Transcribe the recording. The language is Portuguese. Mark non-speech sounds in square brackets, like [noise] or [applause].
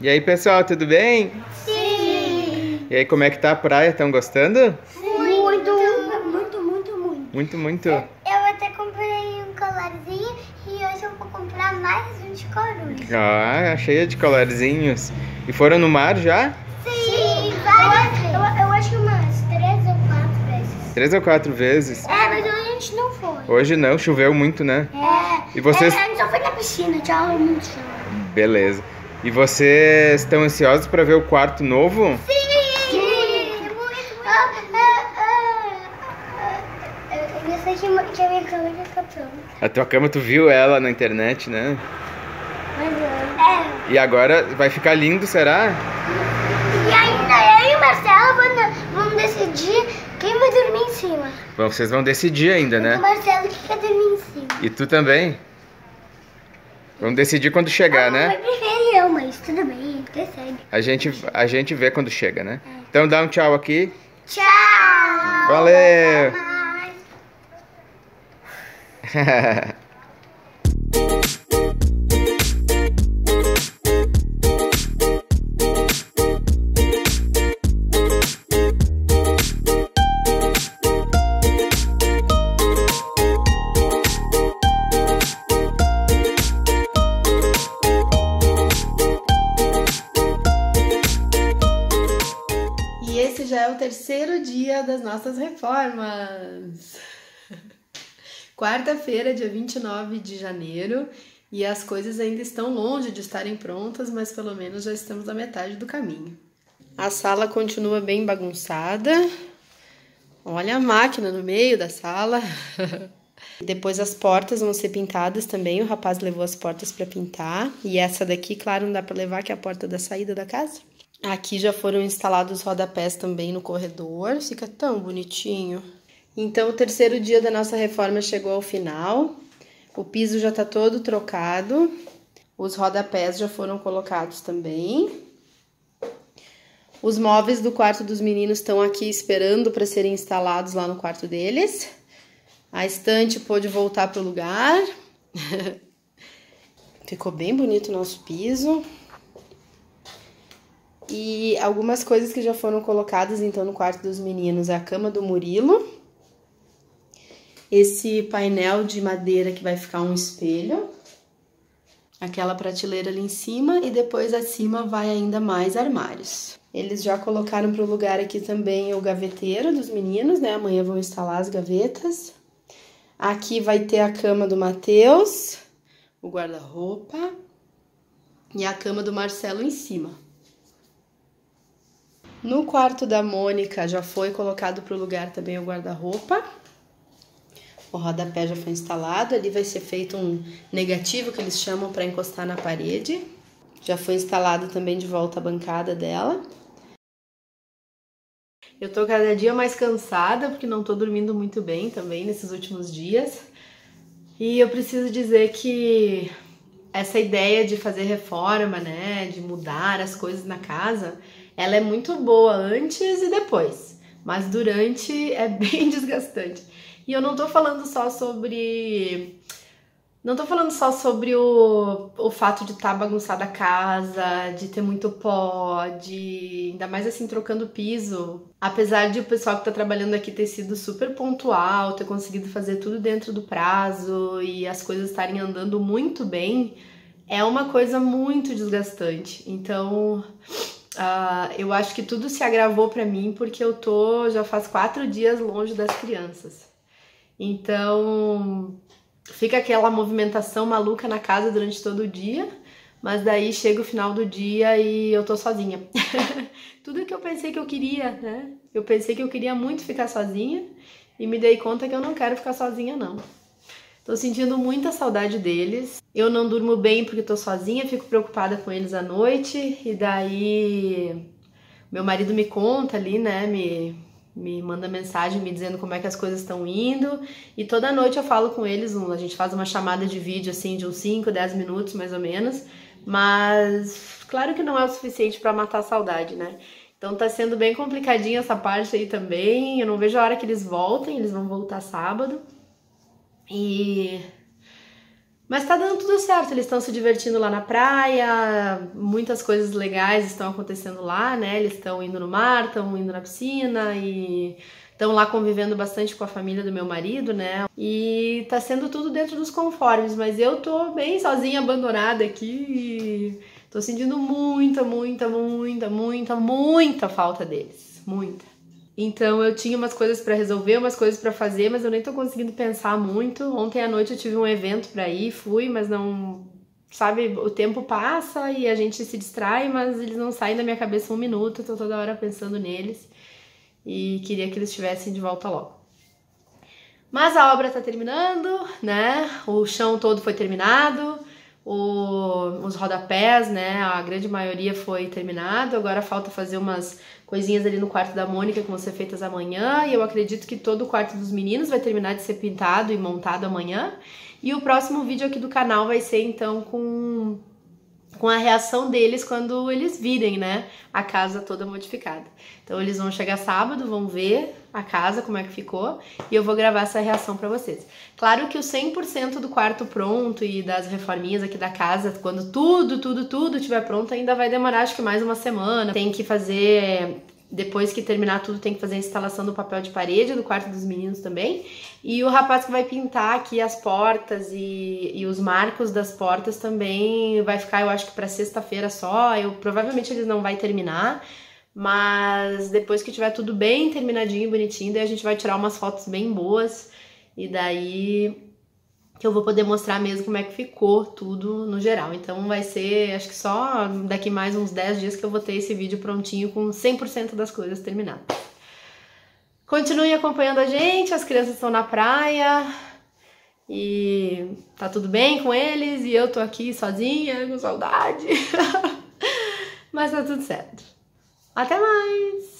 E aí, pessoal, tudo bem? Sim! E aí, como é que tá a praia? Estão gostando? Muito, muito, muito, muito. Muito, muito. Eu até comprei um colarzinho e hoje eu vou comprar mais um de coruja. Ah, cheia de colarzinhos. E foram no mar já? Sim, várias vezes. Eu, eu acho que umas três ou quatro vezes. Três ou quatro vezes. É, mas hoje a gente não foi. Hoje não, choveu muito, né? É. E vocês- É, a gente só foi na piscina, tchau, muito chão. Beleza. E vocês estão ansiosos para ver o quarto novo? Sim! Muito. Ah, ah, ah, Eu sei que a minha câmera fica pronta. A tua cama, tu viu ela na internet, né? É. E agora vai ficar lindo, será? E ainda eu e o Marcelo vamos, decidir quem vai dormir em cima. Bom, vocês vão decidir ainda, O né? Marcelo que quer dormir em cima. E tu também? Vamos decidir quando chegar, Ah, né? Vai mas tudo bem, percebe. A gente, a gente vê quando chega, né? Então dá um tchau aqui. Tchau! Valeu! [laughs] terceiro dia das nossas reformas. [laughs] Quarta-feira, dia 29 de janeiro, e as coisas ainda estão longe de estarem prontas, mas pelo menos já estamos à metade do caminho. A sala continua bem bagunçada. Olha a máquina no meio da sala. [laughs] Depois as portas vão ser pintadas também. O rapaz levou as portas para pintar. E essa daqui, claro, não dá para levar, que é a porta da saída da casa. Aqui já foram instalados rodapés também no corredor. Fica tão bonitinho. Então, o terceiro dia da nossa reforma chegou ao final. O piso já tá todo trocado. Os rodapés já foram colocados também. Os móveis do quarto dos meninos estão aqui esperando para serem instalados lá no quarto deles. A estante pôde voltar para o lugar. [laughs] Ficou bem bonito o nosso piso. E algumas coisas que já foram colocadas então no quarto dos meninos: a cama do Murilo, esse painel de madeira que vai ficar um espelho, aquela prateleira ali em cima e depois acima vai ainda mais armários. Eles já colocaram para o lugar aqui também o gaveteiro dos meninos, né? Amanhã vão instalar as gavetas. Aqui vai ter a cama do Matheus, o guarda-roupa e a cama do Marcelo em cima. No quarto da Mônica já foi colocado para o lugar também o guarda-roupa. O rodapé já foi instalado. Ali vai ser feito um negativo que eles chamam para encostar na parede. Já foi instalado também de volta a bancada dela. Eu tô cada dia mais cansada porque não tô dormindo muito bem também nesses últimos dias. E eu preciso dizer que essa ideia de fazer reforma, né, de mudar as coisas na casa, ela é muito boa antes e depois, mas durante [laughs] é bem desgastante. E eu não tô falando só sobre não tô falando só sobre o, o fato de estar tá bagunçada a casa, de ter muito pó, de ainda mais assim trocando piso. Apesar de o pessoal que tá trabalhando aqui ter sido super pontual, ter conseguido fazer tudo dentro do prazo e as coisas estarem andando muito bem, é uma coisa muito desgastante. Então, uh, eu acho que tudo se agravou para mim porque eu tô já faz quatro dias longe das crianças. Então, fica aquela movimentação maluca na casa durante todo o dia, mas daí chega o final do dia e eu tô sozinha. [laughs] Tudo que eu pensei que eu queria, né? Eu pensei que eu queria muito ficar sozinha e me dei conta que eu não quero ficar sozinha, não. Tô sentindo muita saudade deles. Eu não durmo bem porque tô sozinha, fico preocupada com eles à noite e daí meu marido me conta ali, né? Me me manda mensagem me dizendo como é que as coisas estão indo. E toda noite eu falo com eles, a gente faz uma chamada de vídeo assim de uns 5, 10 minutos mais ou menos. Mas claro que não é o suficiente para matar a saudade, né? Então tá sendo bem complicadinha essa parte aí também. Eu não vejo a hora que eles voltem, eles vão voltar sábado. E Mas tá dando tudo certo, eles estão se divertindo lá na praia, muitas coisas legais estão acontecendo lá, né? Eles estão indo no mar, estão indo na piscina e estão lá convivendo bastante com a família do meu marido, né? E tá sendo tudo dentro dos conformes, mas eu tô bem sozinha, abandonada aqui tô sentindo muita, muita, muita, muita, muita falta deles. Muita. Então eu tinha umas coisas para resolver, umas coisas para fazer, mas eu nem tô conseguindo pensar muito. Ontem à noite eu tive um evento para ir, fui, mas não, sabe, o tempo passa e a gente se distrai, mas eles não saem da minha cabeça um minuto, tô toda hora pensando neles e queria que eles estivessem de volta logo. Mas a obra tá terminando, né? O chão todo foi terminado, o, os rodapés, né? A grande maioria foi terminado. Agora falta fazer umas coisinhas ali no quarto da Mônica que vão ser feitas amanhã. E eu acredito que todo o quarto dos meninos vai terminar de ser pintado e montado amanhã. E o próximo vídeo aqui do canal vai ser então com com a reação deles quando eles virem, né, a casa toda modificada. Então eles vão chegar sábado, vão ver a casa como é que ficou e eu vou gravar essa reação para vocês. Claro que o 100% do quarto pronto e das reforminhas aqui da casa, quando tudo, tudo, tudo estiver pronto, ainda vai demorar acho que mais uma semana. Tem que fazer depois que terminar tudo, tem que fazer a instalação do papel de parede do quarto dos meninos também. E o rapaz que vai pintar aqui as portas e, e os marcos das portas também vai ficar, eu acho que para sexta-feira só. Eu provavelmente eles não vai terminar, mas depois que tiver tudo bem terminadinho, bonitinho, daí a gente vai tirar umas fotos bem boas e daí que eu vou poder mostrar mesmo como é que ficou tudo no geral. Então vai ser, acho que só daqui mais uns 10 dias que eu vou ter esse vídeo prontinho com 100% das coisas terminadas. Continuem acompanhando a gente, as crianças estão na praia e tá tudo bem com eles e eu tô aqui sozinha, com saudade. [laughs] Mas tá tudo certo. Até mais!